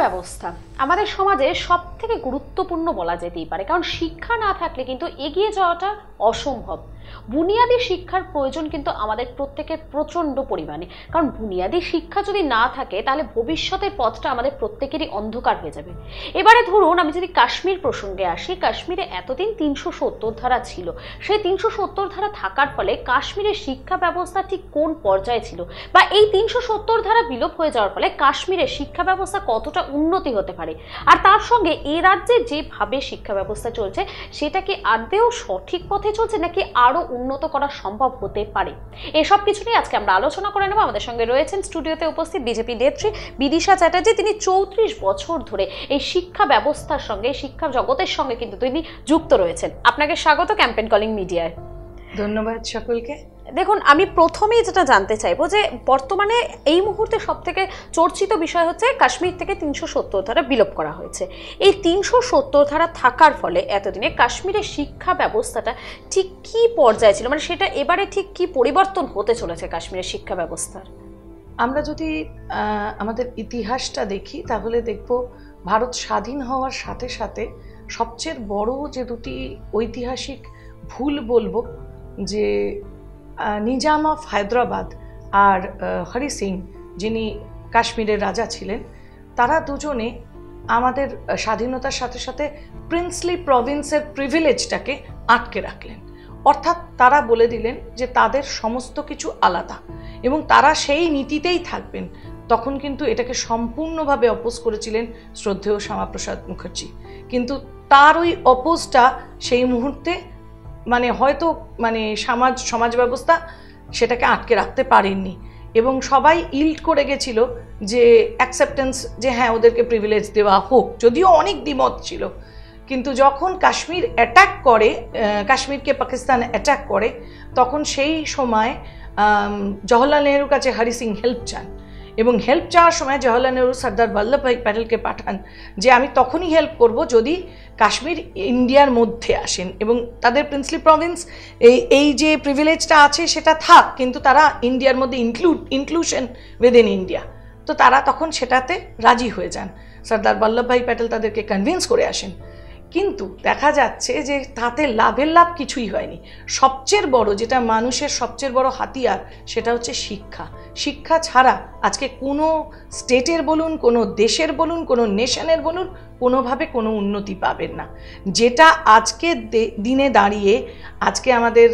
ব্যবস্থা। আমাদের সমাজে সব থেকে গুরুত্বপূর্ণ বলা যেতেই পারে, কারণ শিক্ষা না থাকলে কিন্তু এগিয়ে যাওয়াটা অসম্ভব। বুনিয়াদি শিক্ষার প্রয়োজন কিন্তু আমাদের প্রত্যেকের প্রচণ্ড পরিমাণে। কারণ বুনিয়াদী শিক্ষা যদি না থাকে, তাহলে ভবিষ্যতের পথটা আমাদের প্রত্যেকেরই অন্ধকার হয়ে যাবে। এবারে ধরুন, আমি যদি কাশ্মীর প্রসঙ্গে আসি, কাশ্মীরে এতদিন তিনশো সত্তর ধারা ছিল। সেই তিনশো সত্তর ধারা থাকার ফলে কাশ্মীরের শিক্ষা ব্যবস্থা ঠিক কোন পর্যায়ে ছিল? বা এই তিনশো সত্তর ধারা বিলোপ হয়ে যাওয়ার ফলে কাশ্মীরের শিক্ষা ব্যবস্থা কতটা উন্নতি হতে পারে? আর তার সঙ্গে এ রাজ্যে যেভাবে শিক্ষা ব্যবস্থা চলছে, সেটা কি আদৌ সঠিক পথে চলছে নাকি আরও উন্নত করা সম্ভব হতে পারে? এসব কিছু নিয়ে আজকে আমরা আলোচনা করে নেব। আমাদের সঙ্গে রয়েছেন স্টুডিওতে উপস্থিত বিজেপি নেত্রী বিদিশা চ্যাটার্জি। তিনি চৌত্রিশ বছর ধরে এই শিক্ষা ব্যবস্থার সঙ্গে, শিক্ষা জগতের সঙ্গে কিন্তু তিনি যুক্ত রয়েছেন। আপনাকে স্বাগত ক্যাম্পেন কলিং মিডিয়ায়। ধন্যবাদ সকলকে। দেখুন, আমি প্রথমেই যেটা জানতে চাইব যে বর্তমানে এই মুহূর্তে সব থেকে চর্চিত বিষয় হচ্ছে কাশ্মীর থেকে তিনশো সত্তর ধারা বিলোপ করা হয়েছে। এই তিনশো সত্তর ধারা থাকার ফলে এতদিনে কাশ্মীরের শিক্ষা ব্যবস্থাটা ঠিক কী পর্যায়ে ছিল? মানে সেটা এবারে ঠিক কি পরিবর্তন হতে চলেছে কাশ্মীরের শিক্ষা ব্যবস্থার? আমরা যদি আমাদের ইতিহাসটা দেখি, তাহলে দেখব ভারত স্বাধীন হওয়ার সাথে সাথে সবচেয়ে বড় যে দুটি ঐতিহাসিক ভুল বলব, যে নিজাম অফ হায়দ্রাবাদ আর হরি সিং, যিনি কাশ্মীরের রাজা ছিলেন, তারা দুজনে আমাদের স্বাধীনতার সাথে সাথে প্রিন্সলি প্রভিন্সের প্রিভিলেজটাকে আটকে রাখলেন। অর্থাৎ তারা বলে দিলেন যে তাদের সমস্ত কিছু আলাদা এবং তারা সেই নীতিতেই থাকবেন। তখন কিন্তু এটাকে সম্পূর্ণভাবে অপোজ করেছিলেন শ্রদ্ধেয় শ্যামাপ্রসাদ মুখার্জি। কিন্তু তার ওই অপোজটা সেই মুহূর্তে মানে হয়তো মানে সমাজ সমাজ ব্যবস্থা সেটাকে আটকে রাখতে পারেননি। এবং সবাই ইল্ড করে গেছিল যে অ্যাকসেপ্টেন্স যে হ্যাঁ ওদেরকে প্রিভিলেজ দেওয়া হোক। যদিও অনেক দ্বিমত ছিল। কিন্তু যখন কাশ্মীর অ্যাটাক করে কাশ্মীরকে পাকিস্তান অ্যাটাক করে, তখন সেই সময় জওহরলাল নেহরুর কাছে হরি সিং হেল্প চান। এবং হেল্প চাওয়ার সময় জওহরলাল নেহরু, সর্দার বল্লভভাই প্যাটেলকে পাঠান যে আমি তখনই হেল্প করব যদি কাশ্মীর ইন্ডিয়ার মধ্যে আসেন। এবং তাদের প্রিন্সলি প্রভিন্স এই এই যে প্রিভিলেজটা আছে সেটা থাক, কিন্তু তারা ইন্ডিয়ার মধ্যে ইনক্লুড ইনক্লুশন উইদিন ইন্ডিয়া তো তারা তখন সেটাতে রাজি হয়ে যান। সর্দার বল্লভভাই প্যাটেল তাদেরকে কনভিন্স করে আসেন। কিন্তু দেখা যাচ্ছে যে তাতে লাভের লাভ কিছুই হয়নি। সবচেয়ে বড় যেটা মানুষের সবচেয়ে বড় হাতিয়ার, সেটা হচ্ছে শিক্ষা। শিক্ষা ছাড়া আজকে কোনো স্টেটের বলুন, কোনো দেশের বলুন, কোনো নেশনের বলুন, কোনোভাবে কোনো উন্নতি পাবেন না। যেটা আজকে দিনে দাঁড়িয়ে আজকে আমাদের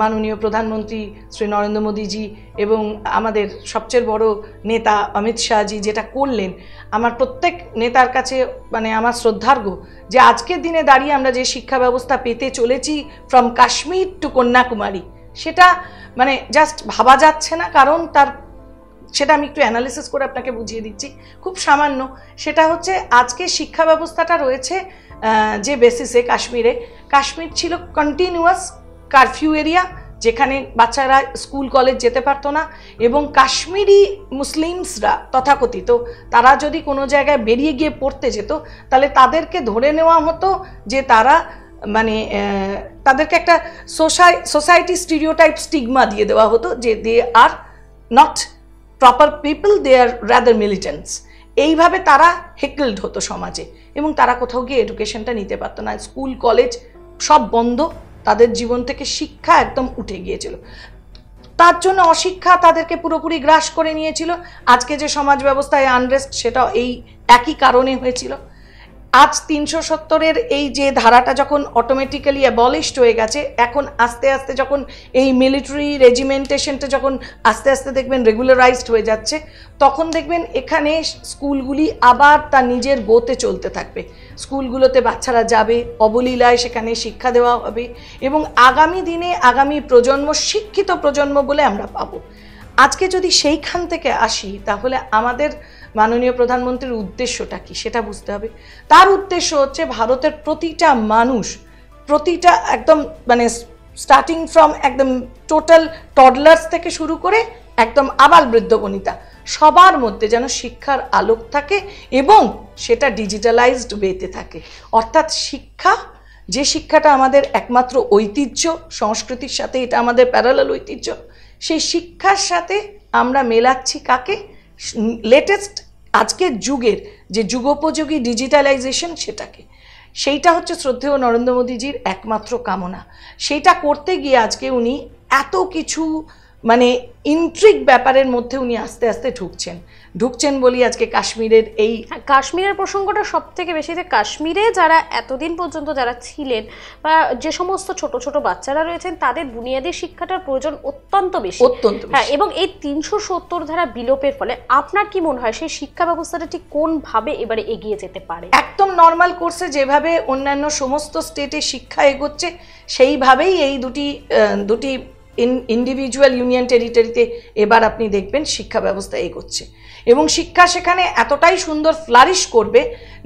মাননীয় প্রধানমন্ত্রী শ্রী নরেন্দ্র মোদীজি এবং আমাদের সবচেয়ে বড় নেতা অমিত শাহজি যেটা করলেন, আমার প্রত্যেক নেতার কাছে মানে আমার শ্রদ্ধার্ঘ যে আজকের দিনে দাঁড়িয়ে আমরা যে শিক্ষা ব্যবস্থা পেতে চলেছি ফ্রম কাশ্মীর টু কন্যাকুমারী সেটা মানে জাস্ট ভাবা যাচ্ছে না, কারণ তার, সেটা আমি একটু অ্যানালিসিস করে আপনাকে বুঝিয়ে দিচ্ছি। খুব সামান্য, সেটা হচ্ছে আজকে শিক্ষা ব্যবস্থাটা রয়েছে যে বেসিসে কাশ্মীরে কাশ্মীর ছিল কন্টিনিউয়াস কারফিউ এরিয়া যেখানে বাচ্চারা স্কুল, কলেজ যেতে পারতো না এবং কাশ্মীরি মুসলিমসরা তথাকথিত, তারা যদি কোনো জায়গায় বেরিয়ে গিয়ে পড়তে যেত, তাহলে তাদেরকে ধরে নেওয়া হতো যে তারা মানে তাদেরকে একটা সোসাই, সোসাইটি স্টিরিওটাইপ স্টিগমা দিয়ে দেওয়া হতো যে they are not proper people, they are rather militants এইভাবে তারা হেকল্ড হতো সমাজে এবং তারা কোথাও গিয়ে এডুকেশনটা নিতে পারতো না। স্কুল, কলেজ সব বন্ধ। তাদের জীবন থেকে শিক্ষা একদম উঠে গিয়েছিল। তার জন্য অশিক্ষা তাদেরকে পুরোপুরি গ্রাস করে নিয়েছিল। আজকে যে সমাজ ব্যবস্থায় আনরেস্ট সেটা এই একই কারণে হয়েছিল। আজ তিনশো সত্তরের এই যে ধারাটা যখন অটোমেটিক্যালি অ্যাবলিশড হয়ে গেছে, এখন আস্তে আস্তে যখন এই মিলিটারি রেজিমেন্টেশনটা যখন আস্তে আস্তে দেখবেন রেগুলারাইজড হয়ে যাচ্ছে, তখন দেখবেন এখানে স্কুলগুলি আবার তার নিজের গোতে চলতে থাকবে। স্কুলগুলোতে বাচ্চারা যাবে, অবলীলায় সেখানে শিক্ষা দেওয়া হবে এবং আগামী দিনে আগামী প্রজন্ম, শিক্ষিত প্রজন্ম বলে আমরা পাবো। আজকে যদি সেইখান থেকে আসি, তাহলে আমাদের মাননীয় প্রধানমন্ত্রীর উদ্দেশ্যটা কি? সেটা বুঝতে হবে। তার উদ্দেশ্য হচ্ছে ভারতের প্রতিটা মানুষ, প্রতিটা একদম মানে স্টার্টিং ফ্রম একদম টোটাল টডলার্স থেকে শুরু করে একদম আবাল বৃদ্ধ বনিতা, সবার মধ্যে যেন শিক্ষার আলোক থাকে এবং সেটা ডিজিটালাইজড ওয়েতে থাকে। অর্থাৎ শিক্ষা, যে শিক্ষাটা আমাদের একমাত্র ঐতিহ্য, সংস্কৃতির সাথে এটা আমাদের প্যারালাল ঐতিহ্য, সেই শিক্ষার সাথে আমরা মেলাচ্ছি কাকে? লেটেস্ট আজকের যুগের যে যুগোপযোগী ডিজিটালাইজেশন সেটাকে। সেইটা হচ্ছে শ্রদ্ধেয় নরেন্দ্র মোদীজির একমাত্র কামনা। সেইটা করতে গিয়ে আজকে উনি এত কিছু মানে ইন্ট্রিক ব্যাপারের মধ্যে উনি আস্তে আস্তে ঢুকছেন। ঢুকছেন বলি আজকে কাশ্মীরের এই হ্যাঁ, কাশ্মীরের প্রসঙ্গটা সব থেকে বেশি যে কাশ্মীরে যারা এতদিন পর্যন্ত যারা ছিলেন বা যে সমস্ত ছোট ছোট বাচ্চারা রয়েছেন তাদের বুনিয়াদী শিক্ষাটার প্রয়োজন অত্যন্ত বেশি। অত্যন্ত হ্যাঁ এবং এই তিনশো সত্তর ধারা বিলোপের ফলে আপনার কি মনে হয় সেই শিক্ষা ব্যবস্থাটা ঠিক কোনভাবে এবারে এগিয়ে যেতে পারে? একদম নর্মাল কোর্সে যেভাবে অন্যান্য সমস্ত স্টেটে শিক্ষা এগোচ্ছে সেইভাবেই এই দুটি দুটি ইন ইন্ডিভিজুয়াল ইউনিয়ন টেরিটরিতে এবার আপনি দেখবেন শিক্ষা ব্যবস্থা এগোচ্ছে। এবং শিক্ষা সেখানে এতটাই সুন্দর ফ্লারিশ করবে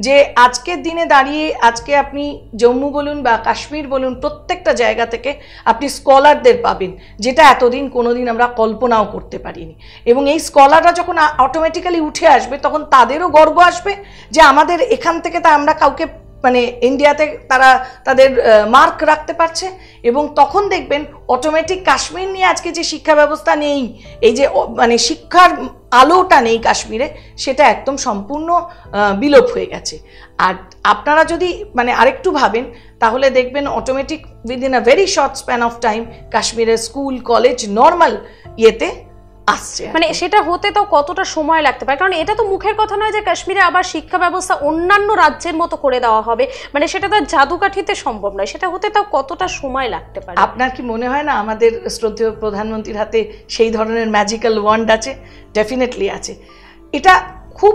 যে আজকের দিনে দাঁড়িয়ে আজকে আপনি জম্মু বলুন বা কাশ্মীর বলুন, প্রত্যেকটা জায়গা থেকে আপনি স্কলারদের পাবেন, যেটা এতদিন কোনোদিন আমরা কল্পনাও করতে পারিনি। এবং এই স্কলাররা যখন অটোমেটিক্যালি উঠে আসবে, তখন তাদেরও গর্ব আসবে যে আমাদের এখান থেকে তা আমরা কাউকে মানে ইন্ডিয়াতে তারা তাদের মার্ক রাখতে পারছে এবং তখন দেখবেন অটোমেটিক কাশ্মীর নিয়ে আজকে যে শিক্ষা ব্যবস্থা নেই, এই যে মানে শিক্ষার আলোটা নেই কাশ্মীরে, সেটা একদম সম্পূর্ণ বিলোপ হয়ে গেছে। আর আপনারা যদি মানে আরেকটু ভাবেন, তাহলে দেখবেন automatic within a very short span of time কাশ্মীরের স্কুল কলেজ নর্মাল ইয়েতে আসছে মানে সেটা হতে তো কতটা সময় লাগতে পারে? কারণ এটা তো মুখের কথা নয় যে কাশ্মীরে আবার শিক্ষা ব্যবস্থা অন্যান্য রাজ্যের মতো করে দেওয়া হবে। মানে সেটা তো জাদুকাঠিতে সম্ভব নয়। সেটা হতে তাও কতটা সময় লাগতে পারে? আপনার কি মনে হয় না আমাদের শ্রদ্ধেয় প্রধানমন্ত্রীর হাতে সেই ধরনের ম্যাজিক্যাল ওয়ান্ড আছে? ডেফিনেটলি আছে। এটা খুব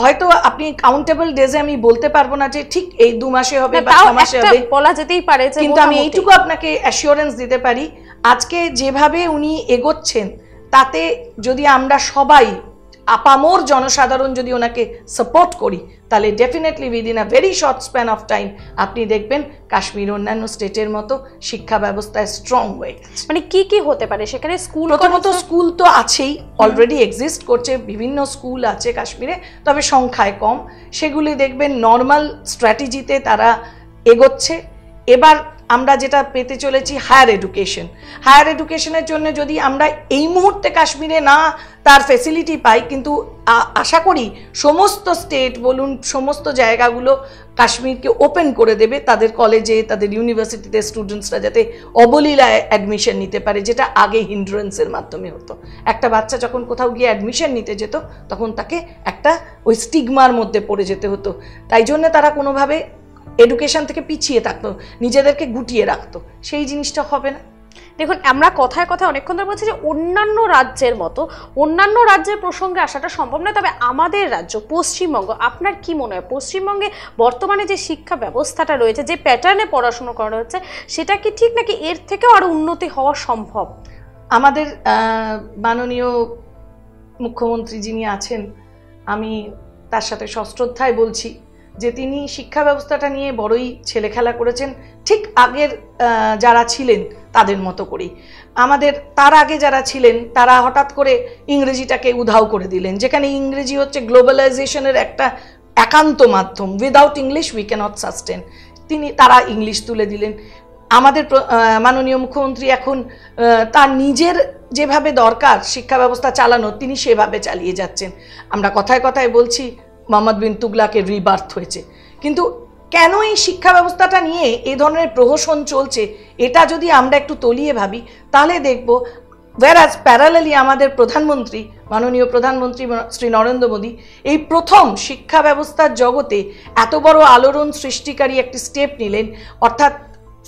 হয়তো আপনি কাউন্টেবল ডেজে আমি বলতে পারব না যে ঠিক এই দু মাসে হবে বা ছ মাসে হবে। বলা যেতেই পারে কিন্তু আমি এইটুকু আপনাকে অ্যাসিওরেন্স দিতে পারি। আজকে যেভাবে উনি এগোচ্ছেন তাতে যদি আমরা সবাই আপামোর জনসাধারণ যদি ওনাকে সাপোর্ট করি তাহলে definitely within a very short span of time আপনি দেখবেন কাশ্মীর অন্যান্য স্টেটের মতো শিক্ষা ব্যবস্থায় স্ট্রং হয়ে গেছে। মানে কি কি হতে পারে? সেখানে স্কুল প্রথমত স্কুল তো আছেই অলরেডি এক্সিস্ট করছে বিভিন্ন স্কুল আছে কাশ্মীরে তবে সংখ্যায় কম। সেগুলি দেখবেন নর্মাল স্ট্র্যাটেজিতে তারা এগোচ্ছে। এবার আমরা যেটা পেতে চলেছি হায়ার এডুকেশন হায়ার এডুকেশনের জন্য যদি আমরা এই মুহূর্তে কাশ্মীরে না তার ফেসিলিটি পাই, কিন্তু আশা করি সমস্ত স্টেট বলুন, সমস্ত জায়গাগুলো কাশ্মীরকে ওপেন করে দেবে, তাদের কলেজে তাদের ইউনিভার্সিটিতে স্টুডেন্টসরা যাতে অবলীলায় অ্যাডমিশন নিতে পারে, যেটা আগে হিন্ড্রেন্সের মাধ্যমে হতো। একটা বাচ্চা যখন কোথাও গিয়ে অ্যাডমিশন নিতে যেত, তখন তাকে একটা ওই স্টিগমার মধ্যে পড়ে যেতে হতো। তাই জন্য তারা কোনোভাবে এডুকেশন থেকে পিছিয়ে থাকতো নিজেদেরকে গুটিয়ে রাখতো। সেই জিনিসটা হবে না। দেখুন আমরা কথায় কথায় অনেকক্ষণ ধরে বলছি যে অন্যান্য রাজ্যের মতো অন্যান্য রাজ্যের প্রসঙ্গে আসাটা সম্ভব নয় তবে আমাদের রাজ্য পশ্চিমবঙ্গ আপনার কি মনে হয়? পশ্চিমবঙ্গে বর্তমানে যে শিক্ষা ব্যবস্থাটা রয়েছে যে প্যাটার্নে পড়াশুনো করা হচ্ছে সেটা কি ঠিক নাকি এর থেকেও আরও উন্নতি হওয়া সম্ভব? আমাদের মাননীয় মুখ্যমন্ত্রী যিনি আছেন আমি তার সাথে সশ্রদ্ধায় বলছি। যে তিনি শিক্ষা ব্যবস্থাটা নিয়ে বড়ই ছেলে খেলা করেছেন, ঠিক আগের যারা ছিলেন তাদের মতো করেই। আমাদের, তার আগে যারা ছিলেন, তারা হঠাৎ করে ইংরেজিটাকে উধাও করে দিলেন, যেখানে ইংরেজি হচ্ছে গ্লোবালাইজেশনের একটা একান্ত মাধ্যম। Without English we cannot sustain তিনি, তারা ইংলিশ তুলে দিলেন। আমাদের মাননীয় মুখ্যমন্ত্রী এখন তার নিজের যেভাবে দরকার শিক্ষা ব্যবস্থা চালানো, তিনি সেভাবে চালিয়ে যাচ্ছেন। আমরা কথায় কথায় বলছি মোহাম্মদ বিন তুগলাকের রিবার্থ হয়েছে। কিন্তু কেন এই শিক্ষা ব্যবস্থাটা নিয়ে এ ধরনের প্রহসন চলছে, এটা যদি আমরা একটু তলিয়ে ভাবি, তাহলে দেখব ওয়ারাজ প্যারালালি আমাদের প্রধানমন্ত্রী, মাননীয় প্রধানমন্ত্রী শ্রী নরেন্দ্র মোদী, এই প্রথম শিক্ষা ব্যবস্থার জগতে এত বড় আলোড়ন সৃষ্টিকারী একটি স্টেপ নিলেন, অর্থাৎ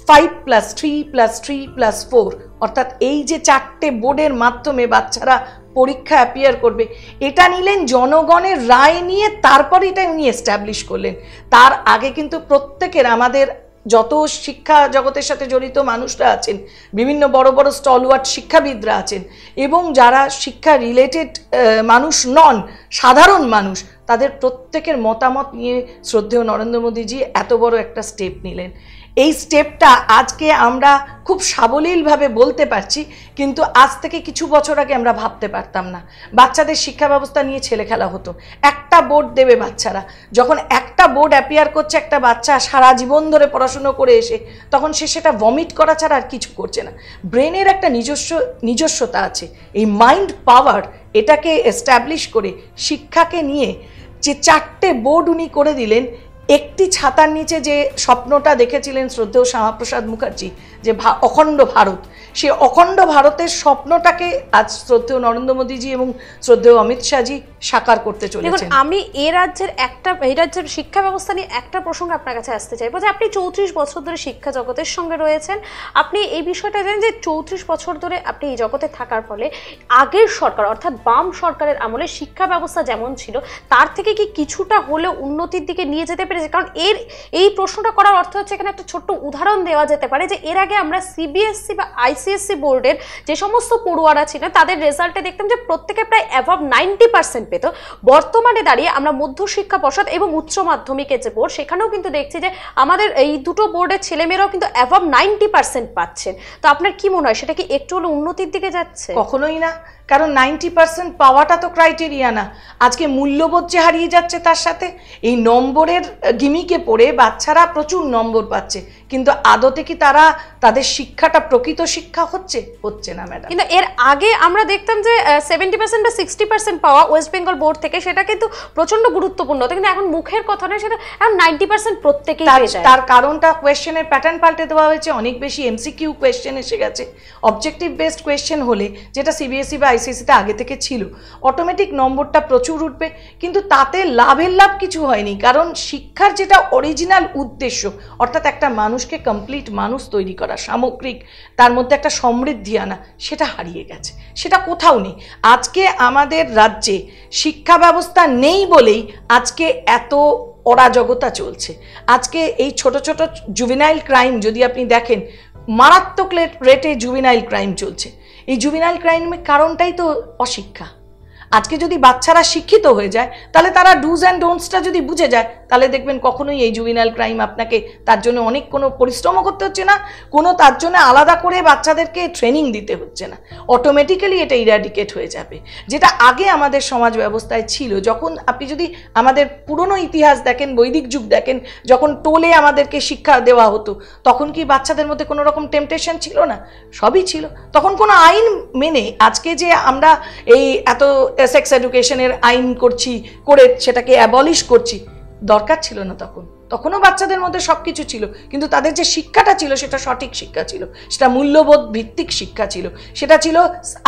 five plus three plus three plus four অর্থাৎ এই যে চারটে বোর্ডের মাধ্যমে বাচ্চারা পরীক্ষা অ্যাপিয়ার করবে, এটা নিলেন জনগণের রায় নিয়ে তারপর এটা উনি এস্টাবলিশ করলেন। তার আগে কিন্তু প্রত্যেকের আমাদের যত শিক্ষা জগতের সাথে জড়িত মানুষরা আছেন, বিভিন্ন বড় বড় স্টলওয়ার্ড শিক্ষাবিদরা আছেন এবং যারা শিক্ষা রিলেটেড মানুষ নন, সাধারণ মানুষ, তাদের প্রত্যেকের মতামত নিয়ে শ্রদ্ধেয় নরেন্দ্র মোদীজি এত বড় একটা স্টেপ নিলেন। এই স্টেপটা আজকে আমরা খুব সাবলীলভাবে বলতে পারছি, কিন্তু আজ থেকে কিছু বছর আগে আমরা ভাবতে পারতাম না। বাচ্চাদের শিক্ষা ব্যবস্থা নিয়ে ছেলে খেলা হতো। একটা বোর্ড দেবে বাচ্চারা। যখন একটা বোর্ড অ্যাপিয়ার করছে একটা বাচ্চা সারা জীবন ধরে পড়াশুনো করে এসে, তখন সে সেটা ভমিট করা ছাড়া আর কিছু করছে না। ব্রেনের একটা নিজস্ব, নিজস্বতা আছে। এই মাইন্ড পাওয়ার এটাকে এস্টাবলিশ করে শিক্ষাকে নিয়ে যে চারটে বোর্ড উনি করে দিলেন একটি ছাতার নিচে যে স্বপ্নটা দেখেছিলেন শ্রদ্ধেয় শ্যামাপ্রসাদ মুখার্জি যে অখণ্ড ভারত। সে অখণ্ড ভারতের স্বপ্নটাকে আজ শ্রদ্ধেয় নরেন্দ্র মোদীজি এবং শ্রদ্ধেয় অমিত শাহজি সাকার করতে চলেছেন। আমি এ রাজ্যের একটা এই রাজ্যের শিক্ষা ব্যবস্থা নিয়ে একটা প্রসঙ্গ আপনার কাছে আসতে চাইব যে আপনি চৌত্রিশ বছর ধরে শিক্ষা জগতের সঙ্গে রয়েছেন। আপনি এই বিষয়টা জানেন যে চৌত্রিশ বছর ধরে আপনি এই জগতে থাকার ফলে আগের সরকার অর্থাৎ বাম সরকারের আমলে শিক্ষা ব্যবস্থা যেমন ছিল তার থেকে কি কিছুটা হলেও উন্নতির দিকে নিয়ে যেতে পেরেছে? কারণ এর এই প্রশ্নটা করার অর্থ হচ্ছে এখানে একটা ছোট্ট উদাহরণ দেওয়া যেতে পারে যে এর আগে আমরা সিবিএসসি বা আইসিএসসি বোর্ডের যে সমস্ত পড়ুয়ারা ছিলেন, তাদের রেজাল্টে দেখতাম যে প্রত্যেকে প্রায় অ্যাভাব নাইনটি পার্সেন্ট পেত। বর্তমানে দাঁড়িয়ে আমরা মধ্যশিক্ষা পর্ষদ এবং উচ্চ মাধ্যমিকের যে বোর্ড, সেখানেও কিন্তু দেখছি যে আমাদের এই দুটো বোর্ডের ছেলেমেয়েরাও কিন্তু অ্যাভাব নাইনটি পার্সেন্ট পাচ্ছেন। তো আপনার কি মনে হয়, সেটা কি একটু হলো উন্নতির দিকে যাচ্ছে? কখনোই না। কারণ নাইনটি পার্সেন্ট পাওয়াটা তো ক্রাইটেরিয়া না। আজকে মূল্যবোধ যে হারিয়ে যাচ্ছে তার সাথে এই নম্বরের গিমিকে পড়ে বাচ্চারা প্রচুর নম্বর পাচ্ছে। কিন্তু আদতে কি তারা তাদের শিক্ষাটা প্রকৃত শিক্ষা হচ্ছে? হচ্ছে না ম্যাডাম। কিন্তু এর আগে আমরা দেখতাম যে সেভেন্টি পার্সেন্ট বা সিক্সটি পার্সেন্ট পাওয়া ওয়েস্ট বেঙ্গল বোর্ড থেকে সেটা কিন্তু প্রচণ্ড গুরুত্বপূর্ণ। কিন্তু এখন মুখের কথা নয় সেটা এখন নাইনটি পার্সেন্ট প্রত্যেকেই তার কারণটা কোয়েশ্চেনের প্যাটার্ন পাল্টে দেওয়া হয়েছে। অনেক বেশি এমসিকিউ কোয়েশ্চেন এসে গেছে। অবজেক্টিভ বেসড কোয়েশ্চেন হলে যেটা সিবিএসসি বা আইসিএসিতে আগে থেকে ছিল। অটোমেটিক নম্বরটা প্রচুর উঠবে, কিন্তু তাতে লাভের লাভ কিছু হয়নি। কারণ শিক্ষার যেটা অরিজিনাল উদ্দেশ্য, অর্থাৎ একটা মানুষকে কমপ্লিট মানুষ তৈরি করা, সামগ্রিক, তার মধ্যে একটা সমৃদ্ধি আনা, সেটা হারিয়ে গেছে। সেটা কোথাও নেই। আজকে আমাদের রাজ্যে শিক্ষা ব্যবস্থা নেই বলেই আজকে এত অরাজকতা চলছে। আজকে এই ছোট ছোট জুভিনাইল ক্রাইম যদি আপনি দেখেন, মারাত্মক রেটে জুভিনাইল ক্রাইম চলছে। এই জুবিনাইল ক্রাইমের কারণটাই তো অশিক্ষা। আজকে যদি বাচ্চারা শিক্ষিত হয়ে যায়, তাহলে তারা ডুজ অ্যান্ড ডোন্টসটা যদি বুঝে যায়, তাহলে দেখবেন কখনোই এই জুভিনাইল ক্রাইম আপনাকে তার জন্য অনেক কোনো পরিশ্রমও করতে হচ্ছে না, কোনো তার জন্য আলাদা করে বাচ্চাদেরকে ট্রেনিং দিতে হচ্ছে না। অটোমেটিক্যালি এটা ইরাডিকেট হয়ে যাবে। যেটা আগে আমাদের সমাজ ব্যবস্থায় ছিল, যখন আপনি যদি আমাদের পুরনো ইতিহাস দেখেন, বৈদিক যুগ দেখেন, যখন টোলে আমাদেরকে শিক্ষা দেওয়া হতো, তখন কি বাচ্চাদের মধ্যে কোনো রকম টেম্পটেশন ছিল না? সবই ছিল। তখন কোনো আইন মেনে আজকে যে আমরা এই এত সেক্স এডুকেশনের আইন করছি করে সেটাকে অ্যাবলিশ করছি দরকার ছিল না তখন। তখনও বাচ্চাদের মধ্যে সব কিছু ছিল, কিন্তু তাদের যে শিক্ষাটা ছিল সেটা সঠিক শিক্ষা ছিল, সেটা মূল্যবোধ ভিত্তিক শিক্ষা ছিল, সেটা ছিল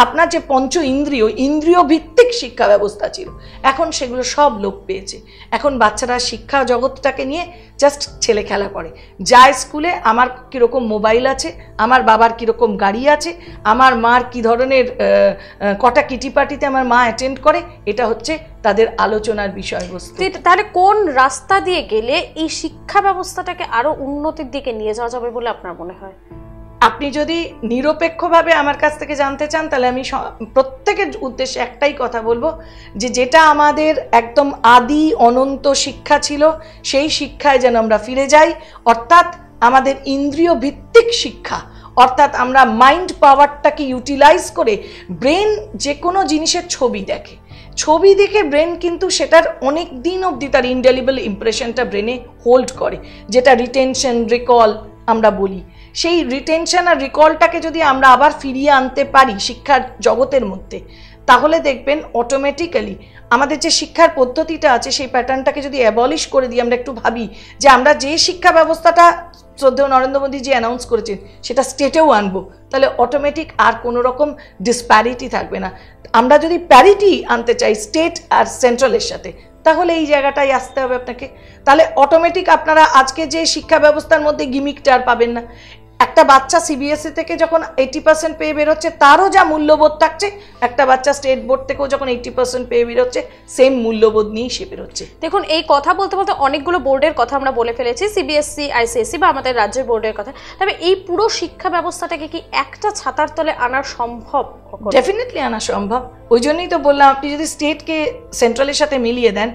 আপনার যে পঞ্চ ইন্দ্রিয় ইন্দ্রিয় ভিত্তিক শিক্ষা ব্যবস্থা ছিল। এখন সেগুলো সব লোপ পেয়েছে। এখন বাচ্চারা শিক্ষা জগৎটাকে নিয়ে জাস্ট ছেলে খেলা করে। যায় স্কুলে, আমার কীরকম মোবাইল আছে, আমার বাবার কীরকম গাড়ি আছে, আমার মার কী ধরনের কটা কিটি পার্টিতে আমার মা অ্যাটেন্ড করে, এটা হচ্ছে তাদের আলোচনার বিষয়বস্তু। তাহলে কোন রাস্তা দিয়ে গেলে এই শিক্ষা ব্যবস্থাটাকে আরও উন্নতির দিকে নিয়ে যাওয়া যাবে বলে আপনার মনে হয়? আপনি যদি নিরপেক্ষভাবে আমার কাছ থেকে জানতে চান তাহলে আমি প্রত্যেকের উদ্দেশ্যে একটাই কথা বলব যে যেটা আমাদের একদম আদি অনন্ত শিক্ষা ছিল সেই শিক্ষায় যেন আমরা ফিরে যাই। অর্থাৎ আমাদের ইন্দ্রিয় ভিত্তিক শিক্ষা অর্থাৎ আমরা মাইন্ড পাওয়ারটাকে ইউটিলাইজ করে ব্রেন যে কোনো জিনিসের ছবি দেখে। ছবি দেখে ব্রেন কিন্তু সেটার অনেক দিন অবধি তার ইনডেলিবল ইমপ্রেশনটা ব্রেনে হোল্ড করে, যেটা রিটেনশন রিকল আমরা বলি। সেই রিটেনশন আর রিকলটাকে যদি আমরা আবার ফিরিয়ে আনতে পারি শিক্ষার জগতের মধ্যে, তাহলে দেখবেন অটোমেটিক্যালি আমাদের যে শিক্ষার পদ্ধতিটা আছে, সেই প্যাটার্নটাকে যদি অ্যাবলিশ করে দিই আমরা একটু ভাবি যে আমরা যে শিক্ষা ব্যবস্থাটা শ্রদ্ধেয় নরেন্দ্র মোদী যে অ্যানাউন্স করেছেন, সেটা স্টেটেও আনব। তাহলে অটোমেটিক আর কোনো রকম ডিসপ্যারিটি থাকবে না। আমরা যদি প্যারিটি আনতে চাই স্টেট আর সেন্ট্রালের সাথে, তাহলে এই জায়গাটাই আসতে হবে আপনাকে। তাহলে অটোমেটিক আপনারা আজকে যে শিক্ষা ব্যবস্থার মধ্যে গিমিকটা আর পাবেন না। একটা বাচ্চা সিবিএসসি থেকে যখন এইটি পার্সেন্ট পেয়ে বেরোচ্ছে তারও যা মূল্যবোধ থাকছে একটা বাচ্চা স্টেট বোর্ড থেকেও যখন এইটি পার্সেন্ট পেয়ে বেরোচ্ছে সেম মূল্যবোধ নিয়েই সে বেরোচ্ছে। দেখুন এই কথা বলতে বলতে অনেকগুলো বোর্ডের কথা আমরা বলে ফেলেছি সিবিএসসি আইসিএসসি বা আমাদের রাজ্যের বোর্ডের কথা। তবে এই পুরো শিক্ষা ব্যবস্থাটাকে কি একটা ছাতার তলে আনা সম্ভব? ডেফিনেটলি আনা সম্ভব। ওই জন্যই তো বললাম আপনি যদি স্টেটকে সেন্ট্রালের সাথে মিলিয়ে দেন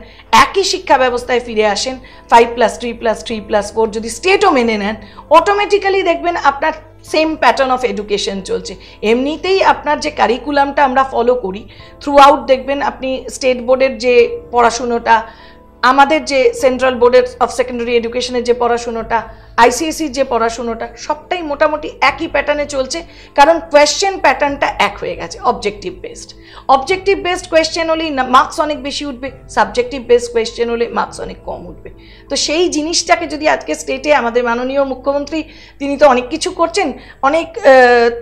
একই শিক্ষা ব্যবস্থায় ফিরে আসেন five plus three plus three plus four যদি স্টেটও মেনে নেন অটোমেটিক্যালি দেখবেন আপনার সেম প্যাটার্ন অফ এডুকেশন চলছে। এমনিতেই আপনার যে কারিকুলামটা আমরা ফলো করি থ্রু আউট দেখবেন আপনি স্টেট বোর্ডের যে পড়াশুনোটা আমাদের যে সেন্ট্রাল বোর্ডের অফ সেকেন্ডারি এডুকেশনের যে পড়াশুনোটা আইসিএসির যে পড়াশুনোটা, সবটাই মোটামুটি একই প্যাটার্নে চলছে, কারণ কোয়েশ্চেন প্যাটার্নটা এক হয়ে গেছে objective based objective based question হলেই মার্কস অনেক বেশি উঠবে সাবজেক্টিভ বেসড কোয়েশ্চেন হলে মার্কস অনেক কম উঠবে। তো সেই জিনিসটাকে যদি আজকে স্টেটে আমাদের মাননীয় মুখ্যমন্ত্রী, তিনি তো অনেক কিছু করছেন, অনেক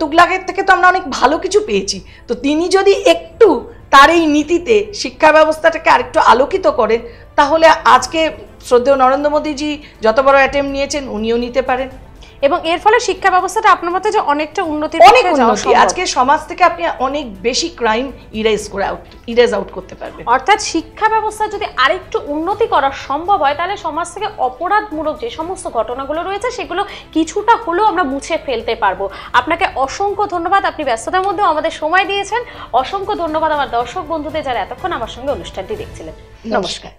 তুগলাকের থেকে তো আমরা অনেক ভালো কিছু পেয়েছি। তো তিনি যদি একটু তার এই নীতিতে শিক্ষা ব্যবস্থাটাকে আরেকটু আলোকিত করেন তাহলে আজকে শ্রদ্ধেয় নরেন্দ্র মোদীজি যত বড় অ্যাটেম্প নিয়েছেন, উনিও নিতে পারেন। এবং এর ফলে শিক্ষা ব্যবস্থাটা আপনার মতে যে অনেকটা উন্নতির অনেক উন্নতি। আজকে সমাজ থেকে আপনি অনেক বেশি ক্রাইম ইরেজ করে আউট ইরেজ আউট করতে পারবেন। অর্থাৎ শিক্ষা ব্যবস্থা যদি আরেকটু উন্নতি করা সম্ভব হয় তাহলে সমাজ থেকে অপরাধমূলক যে সমস্ত ঘটনাগুলো রয়েছে সেগুলো কিছুটা হলেও আমরা মুছে ফেলতে পারব। আপনাকে অসংখ্য ধন্যবাদ। আপনি ব্যস্ততার মধ্যেও আমাদের সময় দিয়েছেন। অসংখ্য ধন্যবাদ আমার দর্শক বন্ধুদের যারা এতক্ষণ আমার সঙ্গে অনুষ্ঠানটি দেখছিলেন। নমস্কার।